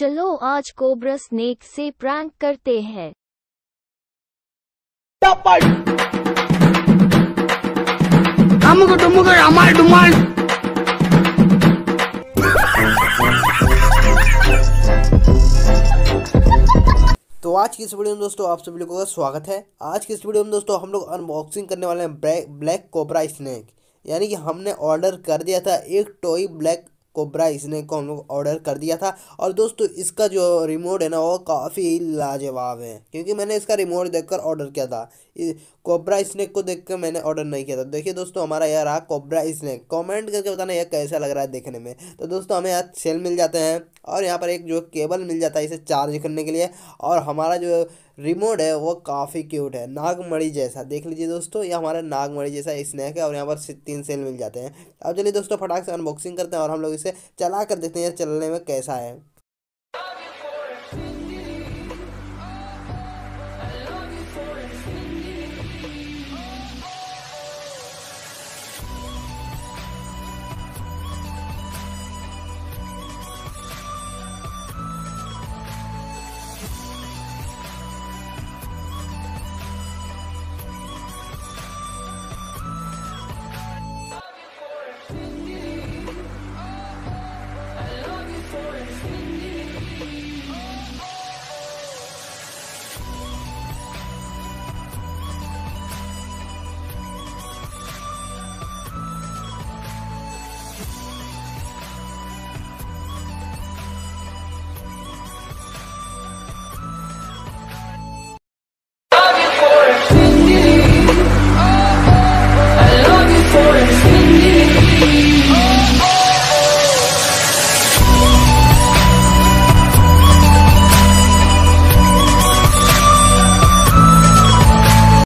चलो आज cobra snake से प्रैंक करते हैं। तो आज की इस वीडियो में दोस्तों आप सभी लोगों का स्वागत है। आज की इस वीडियो में दोस्तों हम लोग अनबॉक्सिंग करने वाले हैं ब्लैक कोबरा स्नेक यानी कि हमने ऑर्डर कर दिया था एक टॉय ब्लैक कोबरा स्नैक को हम लोग ऑर्डर कर दिया था। और दोस्तों, इसका जो रिमोट है ना, वो काफ़ी लाजवाब है। क्योंकि मैंने इसका रिमोट देखकर ऑर्डर किया था। कोबरा स्नैक को देखकर मैंने ऑर्डर नहीं किया था। देखिए दोस्तों, हमारा यह रहा कोबरा स्नैक कमेंट करके बताना यह कैसा लग रहा है देखने में। तो दोस्तों, हमें यहाँ सेल मिल जाते हैं। और यहाँ पर एक जो केबल मिल जाता है इसे चार्ज करने के लिए। और हमारा जो रिमोट है, वो काफ़ी क्यूट है। नागमणि जैसा। देख लीजिए दोस्तों, ये हमारा नागमणि जैसा स्नैक है। और यहाँ पर तीन सेल मिल जाते हैं। अब चलिए दोस्तों, फटाक से अनबॉक्सिंग करते हैं और हम लोग इसे चला कर देखते हैं चलने में कैसा है।